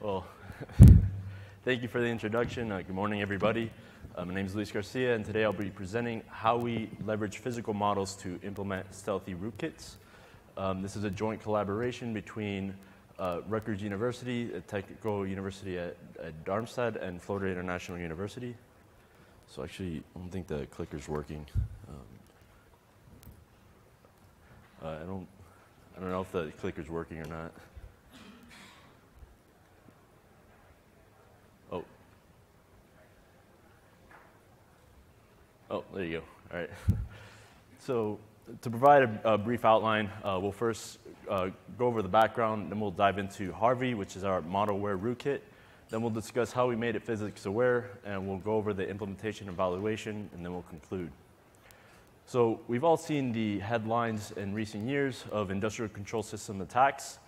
Well, thank you for the introduction. Uh, good morning, everybody. Uh, my name is Luis Garcia, and today I'll be presenting how we leverage physical models to implement stealthy rootkits. Um, this is a joint collaboration between uh, Rutgers University, a technical university at, at, Darmstadt, and Florida International University. So actually, I don't think the clicker's working. Um, uh, I don't, I don't know if the clicker's working or not. There you go. All right. So to provide a, a brief outline, uh, we'll first uh, go over the background, then we'll dive into Harvey, which is our model-aware rootkit. Then we'll discuss how we made it physics aware, and we'll go over the implementation and evaluation, and then we'll conclude. So we've all seen the headlines in recent years of industrial control system attacks,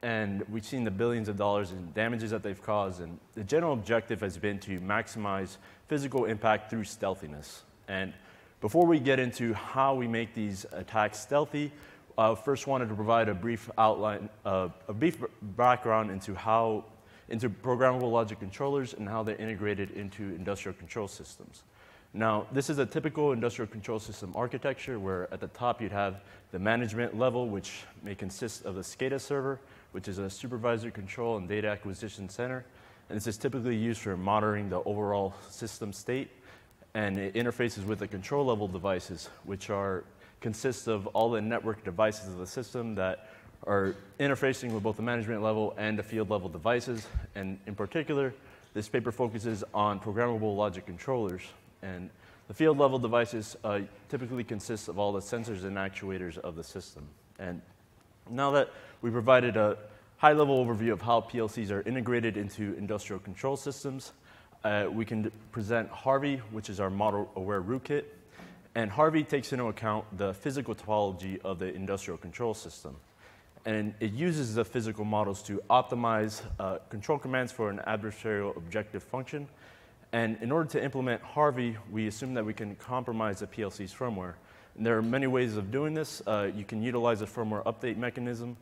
and we've seen the billions of dollars in damages that they've caused, and the general objective has been to maximize physical impact through stealthiness. And before we get into how we make these attacks stealthy, I first wanted to provide a brief outline, uh, a brief background into how, into programmable logic controllers and how they're integrated into industrial control systems. Now, this is a typical industrial control system architecture where at the top you'd have the management level, which may consist of the SCADA server, which is a supervisor control and data acquisition center. And this is typically used for monitoring the overall system state. And it interfaces with the control level devices, which are consist of all the network devices of the system that are interfacing with both the management level and the field level devices. And in particular, this paper focuses on programmable logic controllers, and the field level devices uh, typically consist of all the sensors and actuators of the system. And now that we provided a high level overview of how PLCs are integrated into industrial control systems, uh, we can present Harvey, which is our model aware rootkit. And Harvey takes into account the physical topology of the industrial control system. And it uses the physical models to optimize uh, control commands for an adversarial objective function and in order to implement Harvey, we assume that we can compromise the PLC's firmware. And there are many ways of doing this. Uh, you can utilize a firmware update mechanism,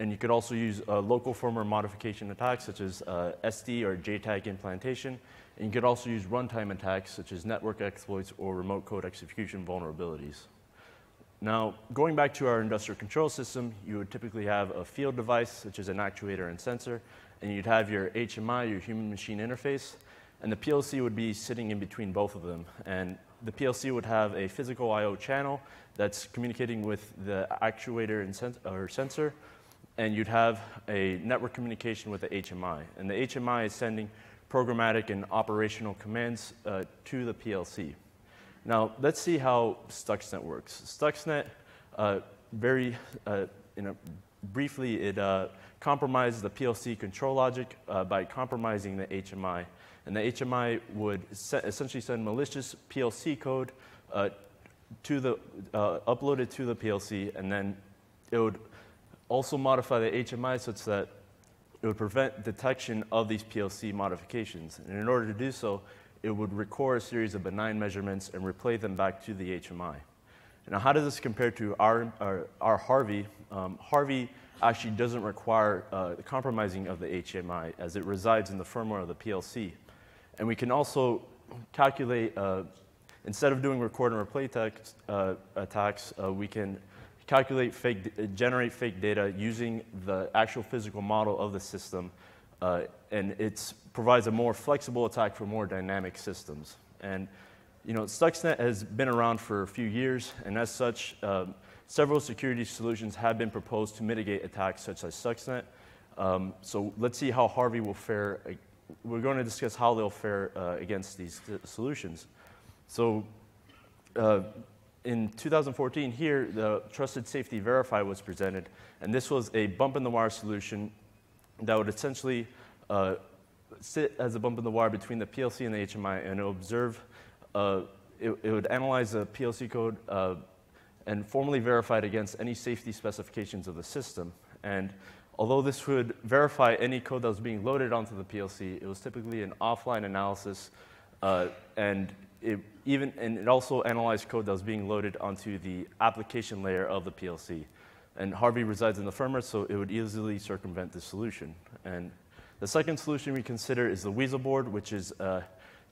and you could also use uh, local firmware modification attacks, such as uh, SD or JTAG implantation. And you could also use runtime attacks, such as network exploits or remote code execution vulnerabilities. Now, going back to our industrial control system, you would typically have a field device, such as an actuator and sensor, and you'd have your HMI, your human-machine interface, and the PLC would be sitting in between both of them. And the PLC would have a physical I.O. channel that's communicating with the actuator and sen or sensor, and you'd have a network communication with the HMI. And the HMI is sending programmatic and operational commands uh, to the PLC. Now, let's see how Stuxnet works. Stuxnet, uh, very, uh, you know, briefly, it uh, compromises the PLC control logic uh, by compromising the HMI and the HMI would essentially send malicious PLC code uh, to the, upload it to the PLC, and then it would also modify the HMI such that it would prevent detection of these PLC modifications. And in order to do so, it would record a series of benign measurements and replay them back to the HMI. Now, how does this compare to our, our, our Harvey? Um, Harvey actually doesn't require uh, compromising of the HMI as it resides in the firmware of the PLC. And we can also calculate, uh, instead of doing record and replay text, uh, attacks, uh, we can calculate fake, generate fake data using the actual physical model of the system. Uh, and it provides a more flexible attack for more dynamic systems. And you know, Stuxnet has been around for a few years, and as such, um, several security solutions have been proposed to mitigate attacks such as Stuxnet. Um, so let's see how Harvey will fare we're going to discuss how they'll fare uh, against these solutions. So uh, in 2014 here, the Trusted Safety Verifier was presented, and this was a bump-in-the-wire solution that would essentially uh, sit as a bump in the wire between the PLC and the HMI and observe, uh, it, it, would analyze the PLC code uh, and formally verify it against any safety specifications of the system. And Although this would verify any code that was being loaded onto the PLC, it was typically an offline analysis, uh, and it even and it also analyzed code that was being loaded onto the application layer of the PLC. And Harvey resides in the firmware, so it would easily circumvent this solution. And The second solution we consider is the WeaselBoard, which is a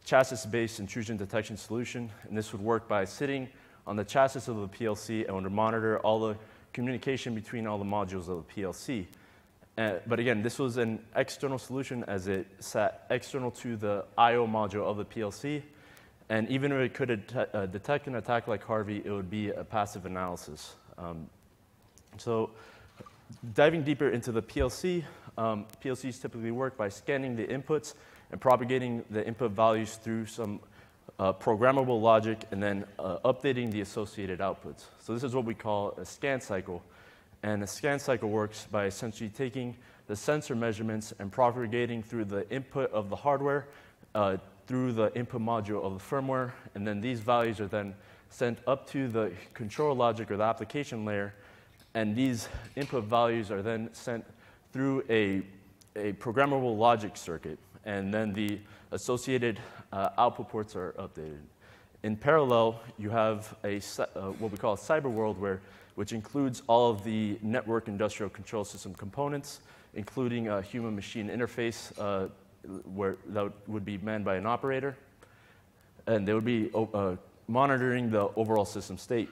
chassis-based intrusion detection solution. And this would work by sitting on the chassis of the PLC and would monitor all the communication between all the modules of the PLC. Uh, but again, this was an external solution as it sat external to the I.O. module of the PLC. And even if it could uh, detect an attack like Harvey, it would be a passive analysis. Um, so diving deeper into the PLC, um, PLCs typically work by scanning the inputs and propagating the input values through some uh, programmable logic and then uh, updating the associated outputs. So this is what we call a scan cycle. And a scan cycle works by essentially taking the sensor measurements and propagating through the input of the hardware uh, through the input module of the firmware. And then these values are then sent up to the control logic or the application layer. And these input values are then sent through a, a programmable logic circuit. And then the associated uh, output ports are updated. In parallel, you have a, uh, what we call a cyber world, where, which includes all of the network industrial control system components, including a human machine interface uh, where that would be manned by an operator. And they would be uh, monitoring the overall system state.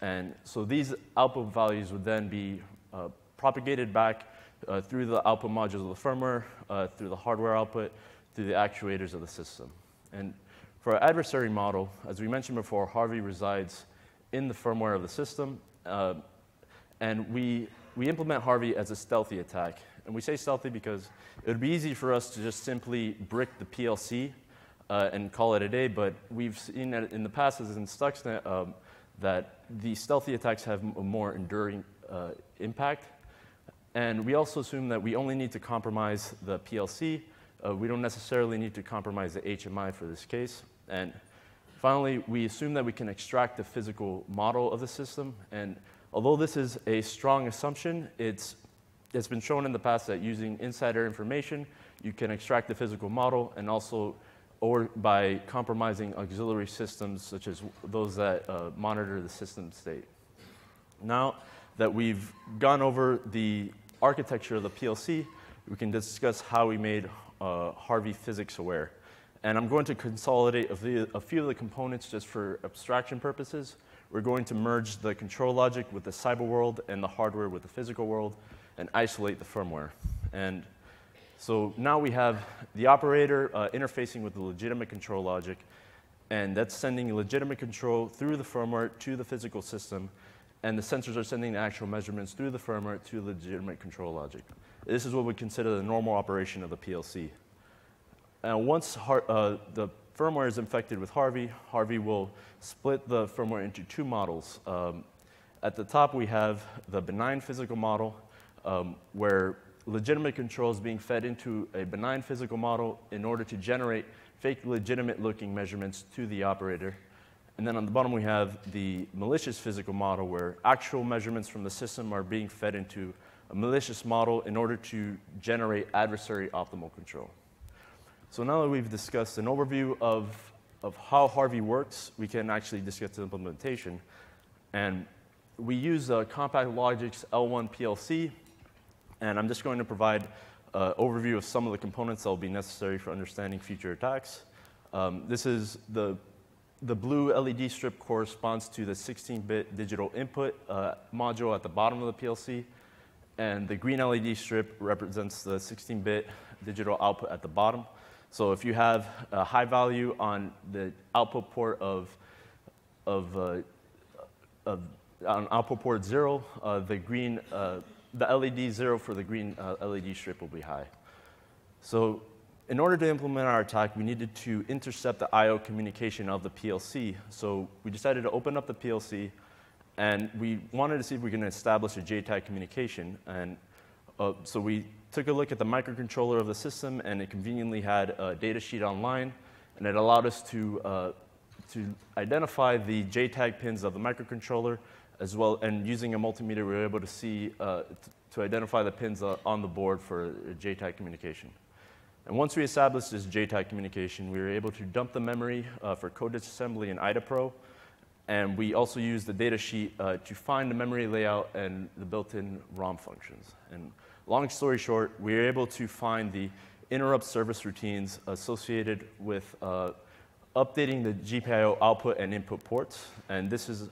And so these output values would then be uh, propagated back uh, through the output modules of the firmware, through the hardware output, through the actuators of the system. And for our adversary model, as we mentioned before, Harvey resides in the firmware of the system. Uh, and we, we implement Harvey as a stealthy attack. And we say stealthy because it would be easy for us to just simply brick the PLC uh, and call it a day, but we've seen in the past as in Stuxnet um, that the stealthy attacks have a more enduring uh, impact. And we also assume that we only need to compromise the PLC uh, we don't necessarily need to compromise the HMI for this case. And finally, we assume that we can extract the physical model of the system. And although this is a strong assumption, it's, it's been shown in the past that using insider information, you can extract the physical model and also or by compromising auxiliary systems such as those that uh, monitor the system state. Now that we've gone over the architecture of the PLC, we can discuss how we made uh, Harvey physics aware. And I'm going to consolidate a few, a few of the components just for abstraction purposes. We're going to merge the control logic with the cyber world and the hardware with the physical world and isolate the firmware. And so now we have the operator uh, interfacing with the legitimate control logic, and that's sending legitimate control through the firmware to the physical system, and the sensors are sending the actual measurements through the firmware to the legitimate control logic. This is what we consider the normal operation of the PLC. And once Har uh, the firmware is infected with Harvey, Harvey will split the firmware into two models. Um, at the top, we have the benign physical model, um, where legitimate control is being fed into a benign physical model in order to generate fake legitimate looking measurements to the operator. And then on the bottom, we have the malicious physical model, where actual measurements from the system are being fed into a malicious model in order to generate adversary optimal control. So now that we've discussed an overview of, of how Harvey works, we can actually discuss the implementation. And we use uh, CompactLogix L1 PLC, and I'm just going to provide an overview of some of the components that will be necessary for understanding future attacks. Um, this is the, the blue LED strip corresponds to the 16-bit digital input uh, module at the bottom of the PLC. And the green LED strip represents the 16-bit digital output at the bottom. So if you have a high value on the output port of, of, uh, of on output port zero, uh, the green, uh, the LED zero for the green uh, LED strip will be high. So in order to implement our attack, we needed to intercept the I.O. communication of the PLC. So we decided to open up the PLC, and we wanted to see if we can establish a JTAG communication. And uh, so we took a look at the microcontroller of the system, and it conveniently had a data sheet online, and it allowed us to, uh, to identify the JTAG pins of the microcontroller, as well, and using a multimeter, we were able to see, uh, to identify the pins uh, on the board for JTAG communication. And once we established this JTAG communication, we were able to dump the memory uh, for code disassembly in IDA Pro, and we also used the data sheet uh, to find the memory layout and the built-in ROM functions. And long story short, we were able to find the interrupt service routines associated with uh, updating the GPIO output and input ports. And this is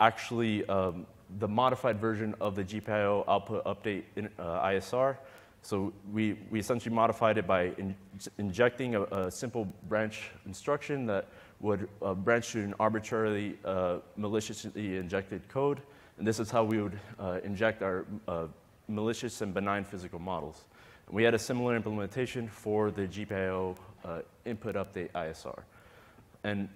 actually um, the modified version of the GPIO output update in, uh, ISR. So we, we essentially modified it by in, injecting a, a, simple branch instruction that would uh, branch to an arbitrarily uh, maliciously injected code. And this is how we would uh, inject our uh, malicious and benign physical models. And we had a similar implementation for the GPIO uh, input update ISR. And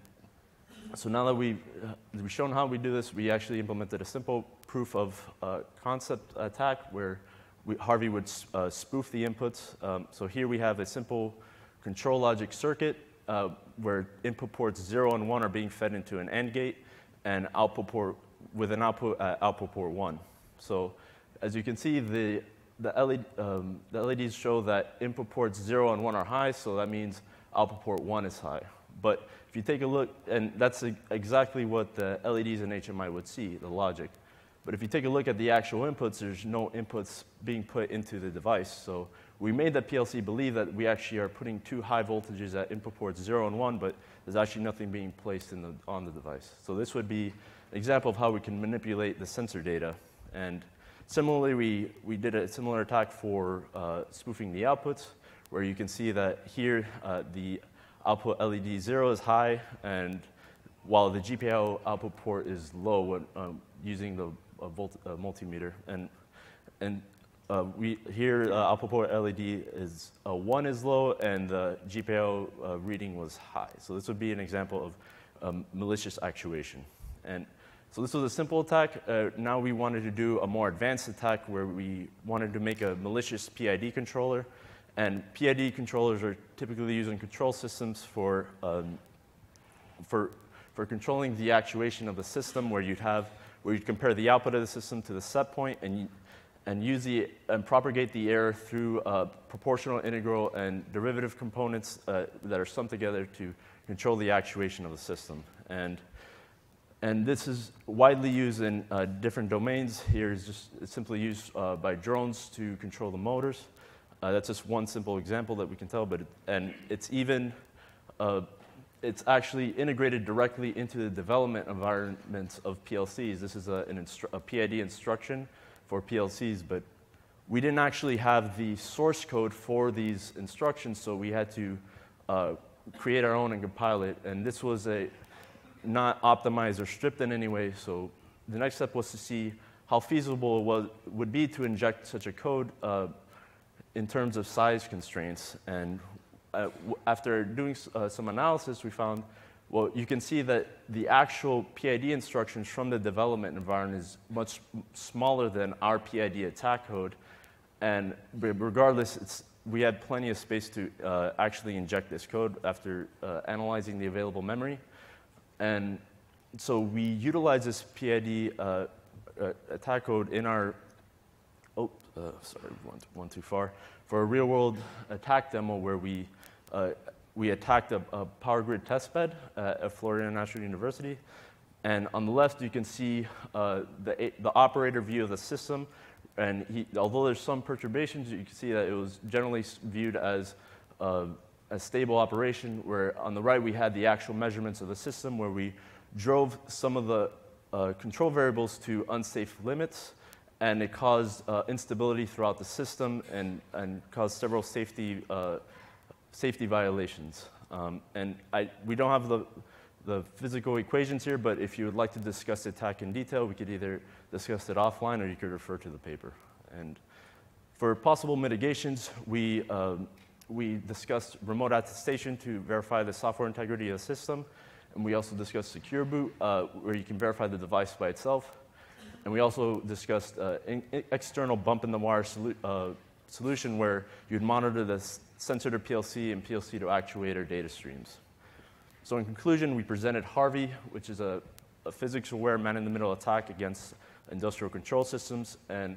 so now that we've, uh, we've shown how we do this, we actually implemented a simple proof of uh, concept attack where we, Harvey would uh, spoof the inputs. Um, so here we have a simple control logic circuit uh, where input ports 0 and 1 are being fed into an AND gate and output port with an output at output port 1. So as you can see, the, the, LED, um, the LEDs show that input ports 0 and 1 are high, so that means output port 1 is high. But if you take a look, and that's exactly what the LEDs in HMI would see, the logic. But if you take a look at the actual inputs, there's no inputs being put into the device. So we made the PLC believe that we actually are putting two high voltages at input ports 0 and 1, but there's actually nothing being placed the, on the device. So this would be an example of how we can manipulate the sensor data. And similarly, we, we did a similar attack for uh, spoofing the outputs, where you can see that here uh, the output LED 0 is high, and while the GPIO output port is low when um, using the uh, volt, uh, multimeter. And, and uh, we, here, uh, output port LED is uh, 1 is low, and the GPIO uh, reading was high. So this would be an example of um, malicious actuation. And so this was a simple attack. now we wanted to do a more advanced attack where we wanted to make a malicious PID controller and PID controllers are typically used in control systems for, um, for, for controlling the actuation of the system where you'd have, where you'd compare the output of the system to the set point and, and use the, and propagate the error through uh, proportional integral and derivative components uh, that are summed together to control the actuation of the system. And, and this is widely used in uh, different domains. Here is just simply used uh, by drones to control the motors. Uh, that's just one simple example that we can tell, but it, and it's even uh, it's actually integrated directly into the development environments of PLCs. This is a, a, PID instruction for PLCs, but we didn't actually have the source code for these instructions, so we had to uh, create our own and compile it. And this was a not optimized or stripped in any way. So the next step was to see how feasible it was, would be to inject such a code uh, in terms of size constraints. And uh, after doing uh, some analysis, we found, well, you can see that the actual PID instructions from the development environment is much smaller than our PID attack code. And regardless, we had plenty of space to uh, actually inject this code after uh, analyzing the available memory. And so we utilize this PID uh, uh, attack code in our oh, uh, sorry, one, one too far, for a real world attack demo where we, uh, we attacked a, a, power grid testbed at Florida International University. And on the left, you can see uh, the, the operator view of the system. And he, although there's some perturbations, you can see that it was generally viewed as uh, a stable operation, where on the right we had the actual measurements of the system, where we drove some of the uh, control variables to unsafe limits and it caused uh, instability throughout the system and, and caused several safety, uh, safety violations. Um, and I, we don't have the, the physical equations here, but if you would like to discuss the attack in detail, we could either discuss it offline or you could refer to the paper. And for possible mitigations, we, um, we discussed remote attestation to verify the software integrity of the system. And we also discussed secure boot, uh, where you can verify the device by itself. And we also discussed uh, external bump in the wire solu uh, solution where you'd monitor the sensor to PLC and PLC to actuator data streams. So in conclusion, we presented Harvey, which is a, a physics-aware man-in-the-middle attack against industrial control systems. And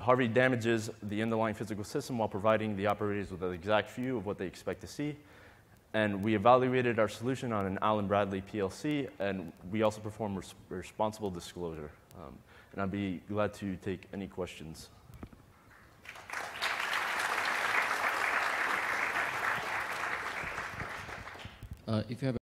Harvey damages the underlying physical system while providing the operators with an exact view of what they expect to see. And we evaluated our solution on an Allen Bradley PLC, and we also performed res responsible disclosure. Um, and I'd be glad to take any questions. Uh, if you have